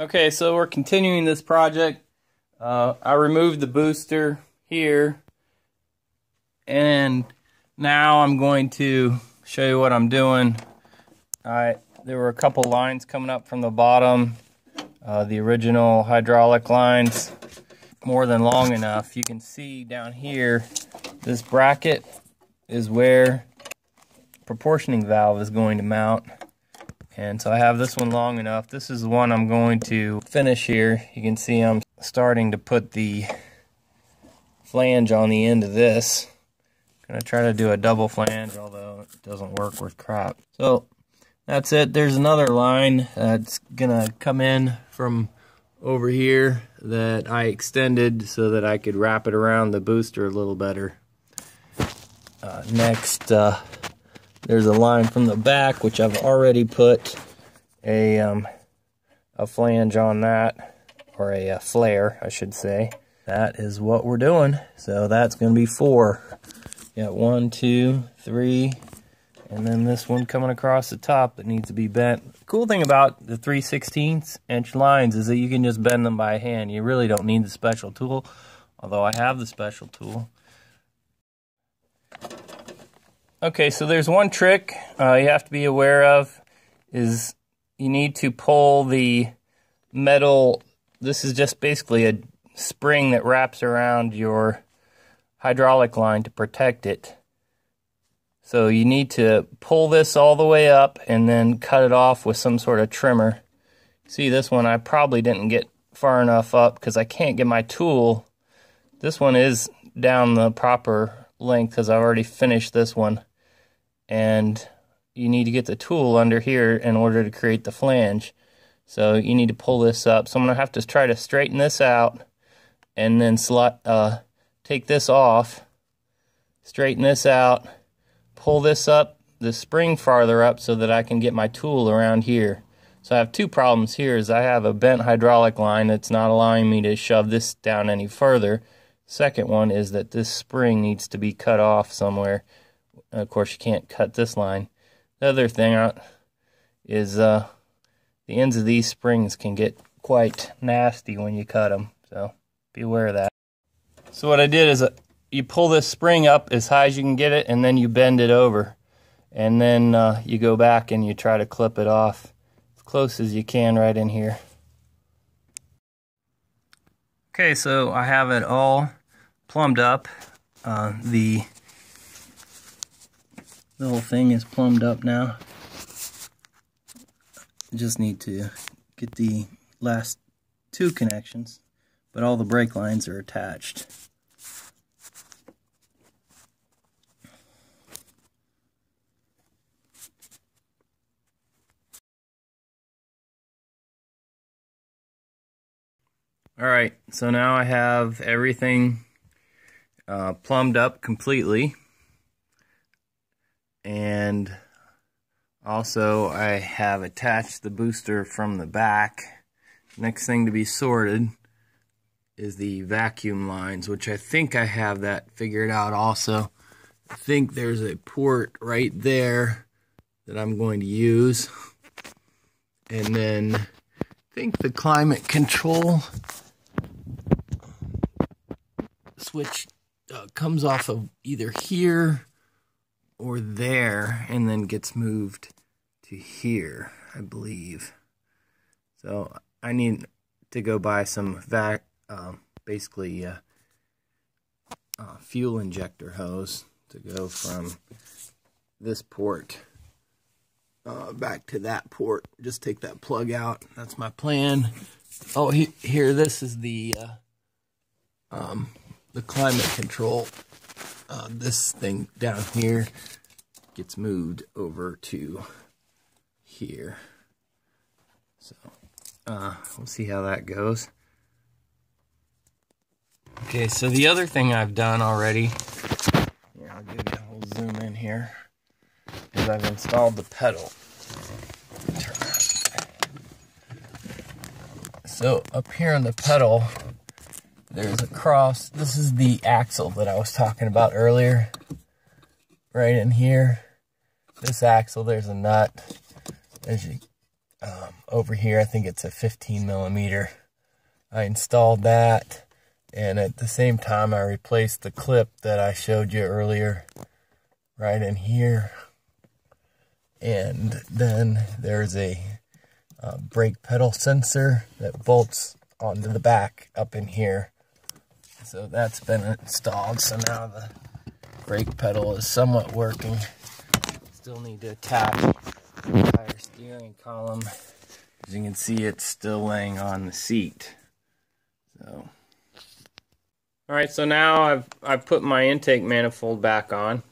Okay, so we're continuing this project. Uh, I removed the booster here, and now I'm going to show you what I'm doing. I there were a couple lines coming up from the bottom, uh, the original hydraulic lines, more than long enough. You can see down here, this bracket is where proportioning valve is going to mount. And so I have this one long enough. This is the one I'm going to finish here. You can see I'm starting to put the flange on the end of this. I'm to try to do a double flange, although it doesn't work with crap. So that's it. There's another line that's going to come in from over here that I extended so that I could wrap it around the booster a little better. Uh, next, uh, there's a line from the back, which I've already put a, um, a flange on that, or a, a flare, I should say. That is what we're doing. So that's going to be four. Got one, two, three, and then this one coming across the top that needs to be bent. The cool thing about the 3 16 inch lines is that you can just bend them by hand. You really don't need the special tool, although I have the special tool. Okay, so there's one trick uh, you have to be aware of is you need to pull the metal. This is just basically a spring that wraps around your hydraulic line to protect it. So you need to pull this all the way up and then cut it off with some sort of trimmer. See this one I probably didn't get far enough up because I can't get my tool. This one is down the proper length because I've already finished this one and you need to get the tool under here in order to create the flange. So you need to pull this up. So I'm going to have to try to straighten this out and then slot, uh, take this off, straighten this out, pull this up, the spring farther up so that I can get my tool around here. So I have two problems here is I have a bent hydraulic line that's not allowing me to shove this down any further. Second one is that this spring needs to be cut off somewhere of course, you can't cut this line. The other thing uh, is uh, the ends of these springs can get quite nasty when you cut them, so be aware of that. So what I did is uh, you pull this spring up as high as you can get it, and then you bend it over. And then uh, you go back and you try to clip it off as close as you can right in here. Okay, so I have it all plumbed up. Uh, the the whole thing is plumbed up now. Just need to get the last two connections, but all the brake lines are attached. All right, so now I have everything uh, plumbed up completely and also I have attached the booster from the back. Next thing to be sorted is the vacuum lines, which I think I have that figured out also. I think there's a port right there that I'm going to use. And then I think the climate control switch uh, comes off of either here or there and then gets moved to here, I believe. So I need to go buy some vac, uh, basically uh, uh, fuel injector hose to go from this port uh, back to that port. Just take that plug out. That's my plan. Oh, he, here, this is the uh, um, the climate control uh, this thing down here gets moved over to here. So, uh, we'll see how that goes. Okay, so the other thing I've done already, here, I'll give you a whole zoom in here, is I've installed the pedal. So up here on the pedal, there's a cross. This is the axle that I was talking about earlier. Right in here. This axle, there's a nut. There's a, um, over here. I think it's a 15 millimeter. I installed that and at the same time I replaced the clip that I showed you earlier right in here. And then there's a uh, brake pedal sensor that bolts onto the back up in here. So that's been installed. So now the brake pedal is somewhat working. Still need to attach the entire steering column. As you can see, it's still laying on the seat. So. All right, so now I've I've put my intake manifold back on,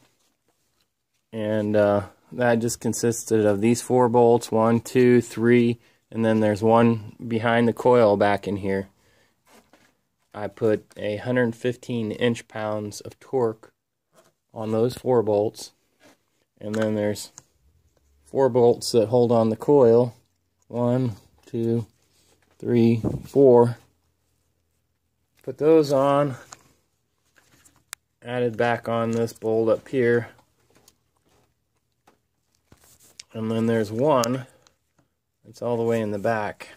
and uh, that just consisted of these four bolts, one, two, three, and then there's one behind the coil back in here. I put a 115 inch pounds of torque on those four bolts, and then there's four bolts that hold on the coil. One, two, three, four. Put those on. Added back on this bolt up here. And then there's one it's all the way in the back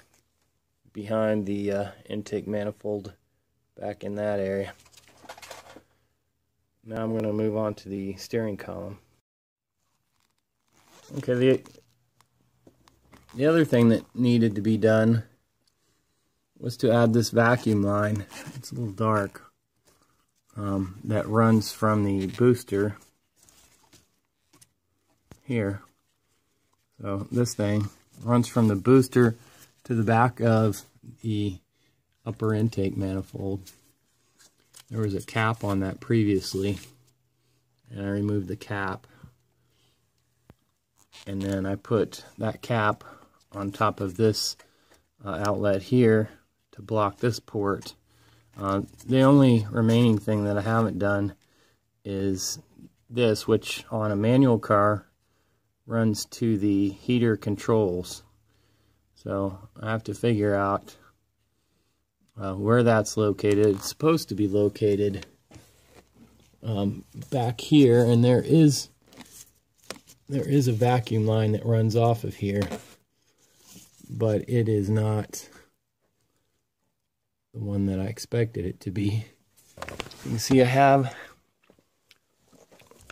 behind the uh, intake manifold back in that area. Now I'm going to move on to the steering column. Okay, the the other thing that needed to be done was to add this vacuum line. It's a little dark. Um, that runs from the booster here. So this thing runs from the booster to the back of the upper intake manifold. There was a cap on that previously, and I removed the cap. And then I put that cap on top of this uh, outlet here to block this port. Uh, the only remaining thing that I haven't done is this, which on a manual car runs to the heater controls. So I have to figure out uh, where that's located. It's supposed to be located um, back here, and there is there is a vacuum line that runs off of here, but it is not the one that I expected it to be. You can see I have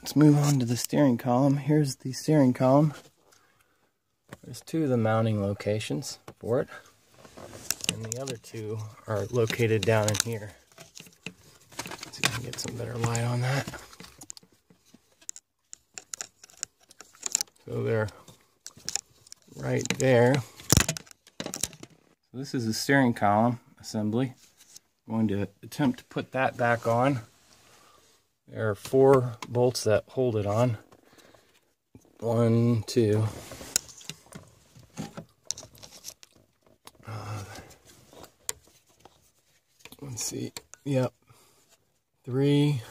Let's move on to the steering column. Here's the steering column. There's two of the mounting locations for it. And the other two are located down in here. Let's see if I can get some better light on that. So they're right there. So this is the steering column assembly. I'm going to attempt to put that back on. There are four bolts that hold it on. One, two. See. Yep. Three.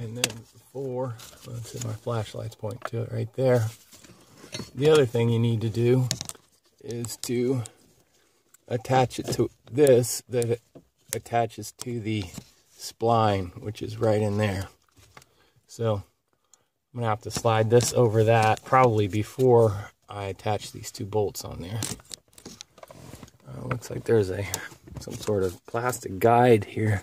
And then four. Let's see, my flashlight's pointing to it right there. The other thing you need to do is to attach it to this that it attaches to the spline, which is right in there. So I'm gonna have to slide this over that probably before I attach these two bolts on there. Uh, looks like there's a some sort of plastic guide here.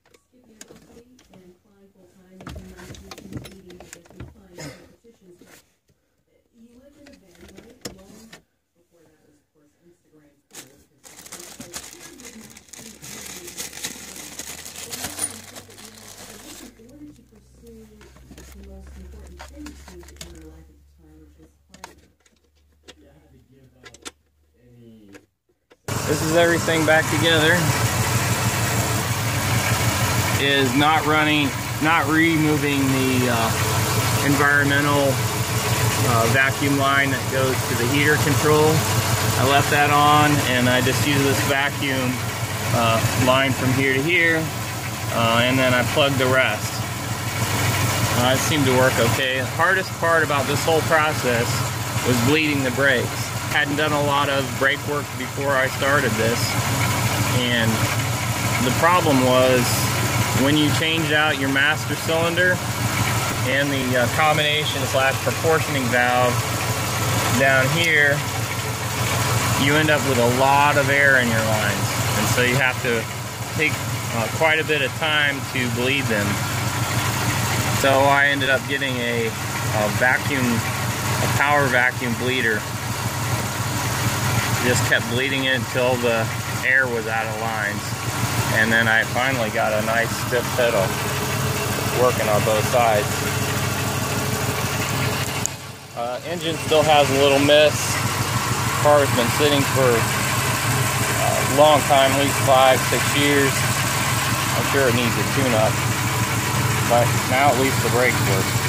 This is everything back together. Is not running, not removing the uh, environmental uh, vacuum line that goes to the heater control. I left that on and I just use this vacuum uh, line from here to here uh, and then I plug the rest. Uh, it seemed to work okay. The hardest part about this whole process was bleeding the brakes. Hadn't done a lot of brake work before I started this and the problem was when you changed out your master cylinder and the uh, combination slash proportioning valve down here, you end up with a lot of air in your lines. And so you have to take uh, quite a bit of time to bleed them. So I ended up getting a, a vacuum, a power vacuum bleeder. Just kept bleeding it until the air was out of lines. And then I finally got a nice stiff pedal working on both sides. Uh, engine still has a little miss. Car's been sitting for a long time, at least five, six years. I'm sure it needs a tune-up, but now at least the brakes work.